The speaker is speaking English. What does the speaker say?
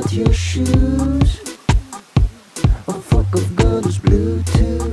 out your shoes. Oh, fuck, I've Bluetooth.